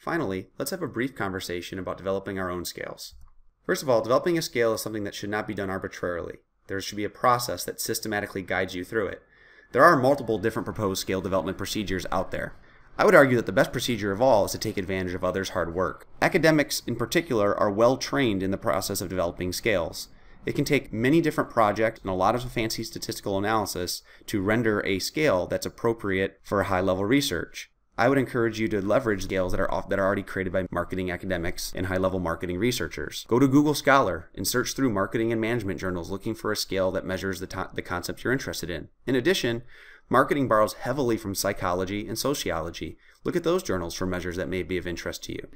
Finally, let's have a brief conversation about developing our own scales. First of all, developing a scale is something that should not be done arbitrarily. There should be a process that systematically guides you through it. There are multiple different proposed scale development procedures out there. I would argue that the best procedure of all is to take advantage of others' hard work. Academics, in particular, are well trained in the process of developing scales. It can take many different projects and a lot of fancy statistical analysis to render a scale that's appropriate for high level research. I would encourage you to leverage scales that are off, that are already created by marketing academics and high-level marketing researchers. Go to Google Scholar and search through marketing and management journals looking for a scale that measures the, the concept you're interested in. In addition, marketing borrows heavily from psychology and sociology. Look at those journals for measures that may be of interest to you.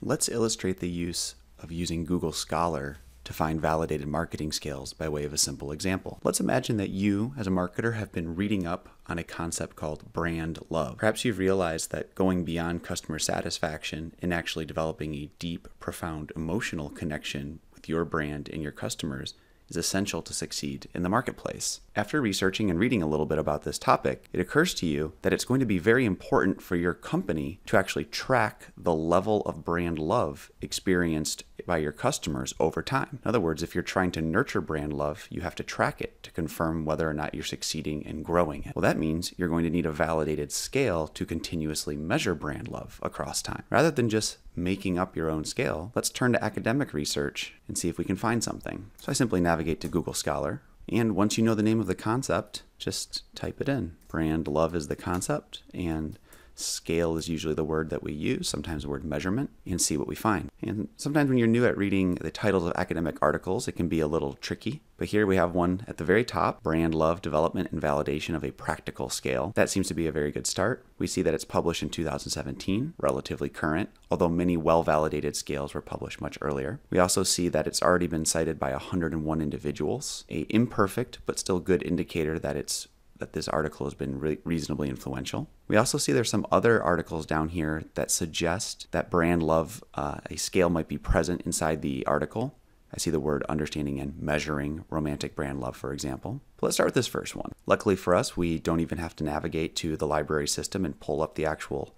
Let's illustrate the use of using Google Scholar to find validated marketing scales by way of a simple example. Let's imagine that you, as a marketer, have been reading up on a concept called brand love. Perhaps you've realized that going beyond customer satisfaction and actually developing a deep, profound emotional connection with your brand and your customers is essential to succeed in the marketplace. After researching and reading a little bit about this topic, it occurs to you that it's going to be very important for your company to actually track the level of brand love experienced by your customers over time. In other words, if you're trying to nurture brand love, you have to track it to confirm whether or not you're succeeding in growing it. Well, that means you're going to need a validated scale to continuously measure brand love across time. Rather than just making up your own scale, let's turn to academic research and see if we can find something. So I simply navigate to Google Scholar, and once you know the name of the concept, just type it in. Brand love is the concept, and Scale is usually the word that we use, sometimes the word measurement, and see what we find. And sometimes when you're new at reading the titles of academic articles, it can be a little tricky. But here we have one at the very top brand love, development, and validation of a practical scale. That seems to be a very good start. We see that it's published in 2017, relatively current, although many well validated scales were published much earlier. We also see that it's already been cited by 101 individuals, a imperfect but still good indicator that it's that this article has been re- reasonably influential. We also see there's some other articles down here that suggest that brand love, uh, a scale might be present inside the article. I see the word understanding and measuring romantic brand love, for example. But let's start with this first one. Luckily for us, we don't even have to navigate to the library system and pull up the actual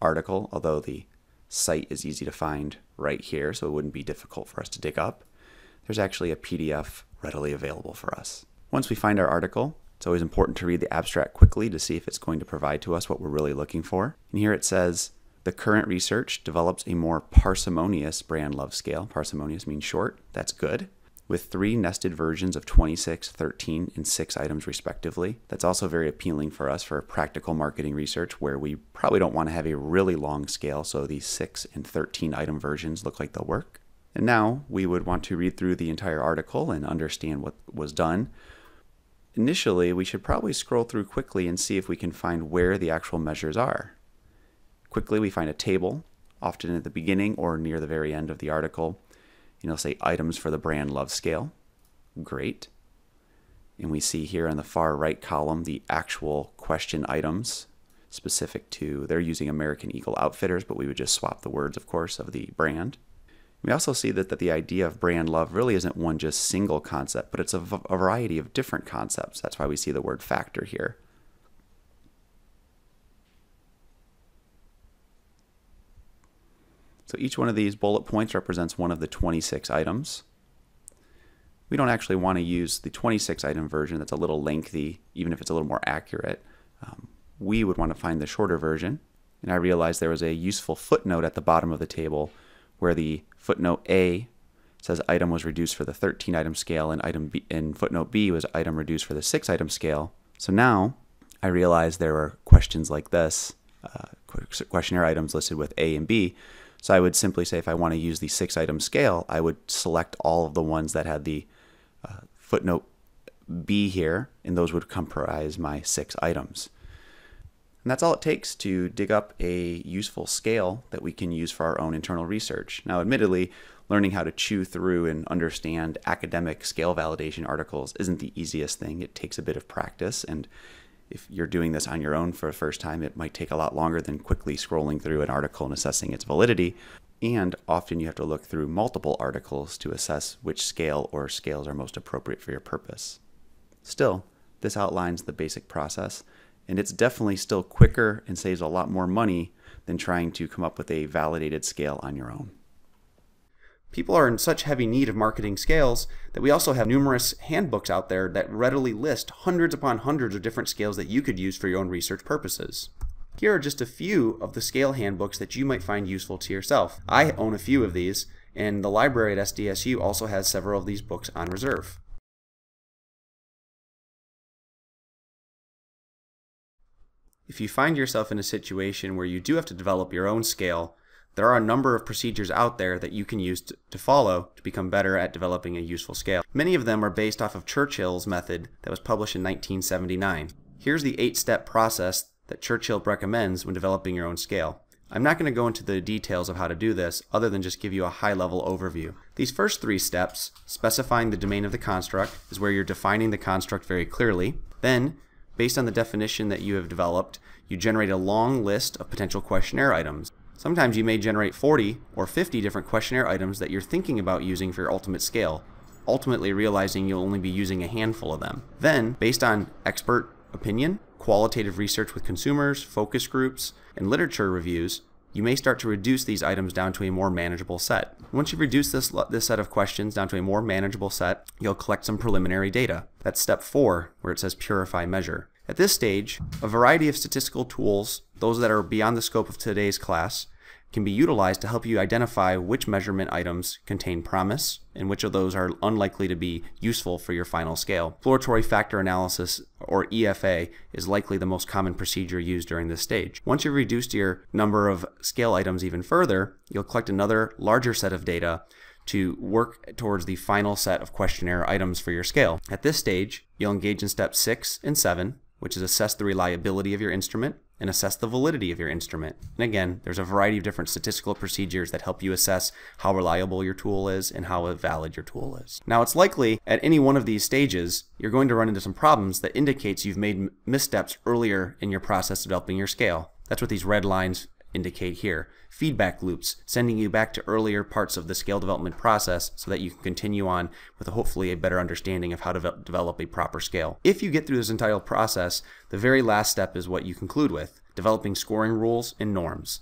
article, although the site is easy to find right here, so it wouldn't be difficult for us to dig up. There's actually a PDF readily available for us. Once we find our article, it's always important to read the abstract quickly to see if it's going to provide to us what we're really looking for. And here it says the current research develops a more parsimonious brand love scale. Parsimonious means short, that's good. With three nested versions of 26, 13, and 6 items respectively. That's also very appealing for us for practical marketing research where we probably don't want to have a really long scale, so these 6 and 13 item versions look like they'll work. And now we would want to read through the entire article and understand what was done Initially, we should probably scroll through quickly and see if we can find where the actual measures are. Quickly, we find a table, often at the beginning or near the very end of the article. You know, say items for the brand love scale. Great. And we see here in the far right column the actual question items specific to, they're using American Eagle Outfitters, but we would just swap the words, of course, of the brand. We also see that, that the idea of brand love really isn't one just single concept, but it's a, variety of different concepts. That's why we see the word factor here. So each one of these bullet points represents one of the 26 items. We don't actually want to use the 26 item version that's a little lengthy, even if it's a little more accurate. Um, we would want to find the shorter version. And I realized there was a useful footnote at the bottom of the table where the footnote A says item was reduced for the 13 item scale and item B, and footnote B was item reduced for the 6 item scale. So now I realize there were questions like this, uh, questionnaire items listed with A and B. So I would simply say if I want to use the 6 item scale, I would select all of the ones that had the uh, footnote B here, and those would comprise my 6 items. And that's all it takes to dig up a useful scale that we can use for our own internal research. Now, admittedly, learning how to chew through and understand academic scale validation articles isn't the easiest thing. It takes a bit of practice. And if you're doing this on your own for the first time, it might take a lot longer than quickly scrolling through an article and assessing its validity. And often you have to look through multiple articles to assess which scale or scales are most appropriate for your purpose. Still, this outlines the basic process And it's definitely still quicker and saves a lot more money than trying to come up with a validated scale on your own. People are in such heavy need of marketing scales that we also have numerous handbooks out there that readily list hundreds upon hundreds of different scales that you could use for your own research purposes. Here are just a few of the scale handbooks that you might find useful to yourself. I own a few of these, and the library at SDSU also has several of these books on reserve. If you find yourself in a situation where you do have to develop your own scale, there are a number of procedures out there that you can use to, follow to become better at developing a useful scale. Many of them are based off of Churchill's method that was published in 1979. Here's the eight step process that Churchill recommends when developing your own scale. I'm not going to go into the details of how to do this other than just give you a high level overview. These first three steps, specifying the domain of the construct, is where you're defining the construct very clearly. Then, based on the definition that you have developed, you generate a long list of potential questionnaire items. Sometimes you may generate 40 or 50 different questionnaire items that you're thinking about using for your ultimate scale, ultimately realizing you'll only be using a handful of them. Then, based on expert opinion, qualitative research with consumers, focus groups, and literature reviews, you may start to reduce these items down to a more manageable set. Once you've reduced this, this set of questions down to a more manageable set, you'll collect some preliminary data. That's step four, where it says purify measure. At this stage, a variety of statistical tools, those that are beyond the scope of today's class, can be utilized to help you identify which measurement items contain promise and which of those are unlikely to be useful for your final scale. Exploratory factor analysis, or EFA, is likely the most common procedure used during this stage. Once you've reduced your number of scale items even further, you'll collect another larger set of data to work towards the final set of questionnaire items for your scale. At this stage, you'll engage in steps 6 and 7, which is assess the reliability of your instrument and assess the validity of your instrument. And again, there's a variety of different statistical procedures that help you assess how reliable your tool is and how valid your tool is. Now, it's likely at any one of these stages, you're going to run into some problems that indicates you've made missteps earlier in your process of developing your scale. That's what these red lines indicate here. Feedback loops, sending you back to earlier parts of the scale development process so that you can continue on with hopefully a better understanding of how to develop a proper scale. If you get through this entire process, the very last step is what you conclude with, developing scoring rules and norms.